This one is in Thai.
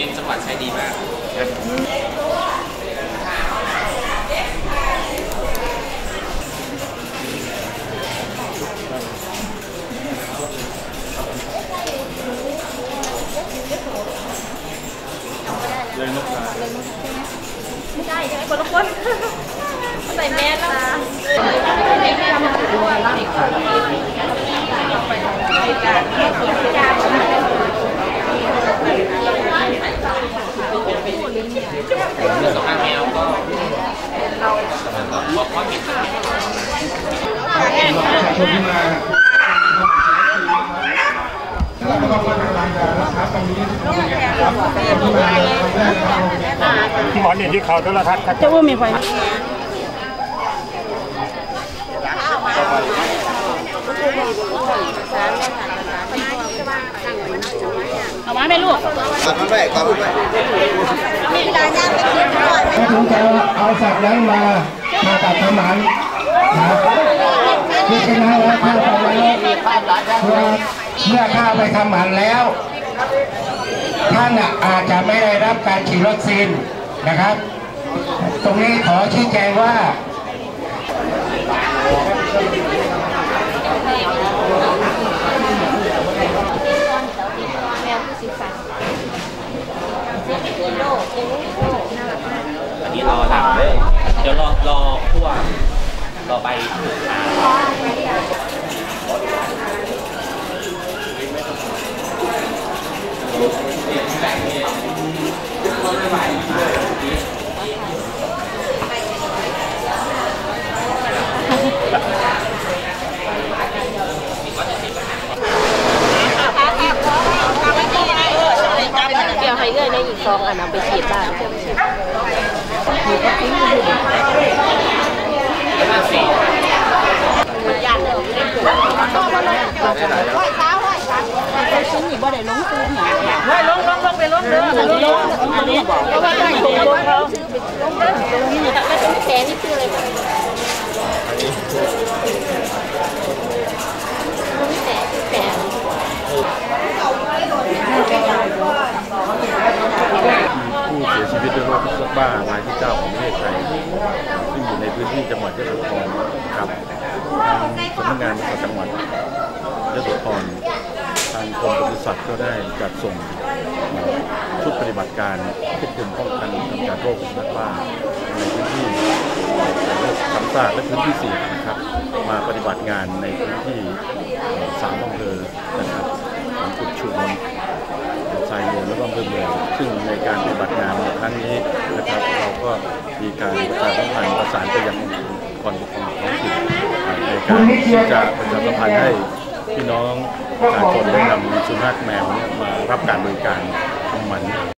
น้นจังหวัดใช้ดีมากเลยนกตาไม่ได้ใช่ไหมคนละคนใส่แมสแล้ว ที่มอนี่ที่เขาโทรทัศน์จะว่ามีไฟเอามาไหมลูกตัดมันไปตัดมันไปถ้าถึงจะเอาสัตว์นั้นมามาตัดทำหมัน นะพิจารณาแล้วถ้าทำแล้วเมื่อเมื่อข้าไปทำหมันแล้ว ท่านอาจจะไม่ได้รับการฉีดวัคซีนนะครับ ตรงนี้ขอชี้แจงว่าอันนี้รอหลังเลย เดี๋ยวรอรอคั่วรอใบ เดี๋ยวให้เงื่อนในอีกสองอันเอาไปฉีดบ้านมันยากเลยไม่ได้ปลูก ห้อยเท้าห้อยขาไปชิ้นนี่บ่ได้ลงซื้อหยังไม่ลงลงลงไปลงเด้อลงลงอันนี้เพราะว่าได้ถูกลงเขาซื้อไปลงเด้อตรงนี้นะครับไม่ต้องแสนนี่คืออะไรบ้างแต่แต่ผู้เสียชีวิตด้วยโรคพิษบ้ารายที่เก้าของประเทศไทยซึ่งอยู่ในพื้นที่จังหวัดยะโสธรครับทางสำนักงานจังหวัด โสธรทางกรมปศุสัตว์ก็ได้จัดส่งชุดปฏิบัติการควบคุมป้องกันกำจัดโรคพิษสุบ้าในพื้นที่โรคซ้ำซากและพื้นที่เสี่ยงนะครับ มาปฏิบัติงานในพื้นที่สามอำเภอนะครับของจุดชุมชายเมืองและอำเภอเมืองซึ่งในการปฏิบัติงานในครั้งนี้นะครับ เราก็มีการประชาสัมพันธ์ประสานไปยังองค์กรปกครองท้องถิ่นในการที่จะประชาสัมพันธ์ให้ พี่น้องประชาชนได้นำสุนัขแมวมารับการบริการของมัน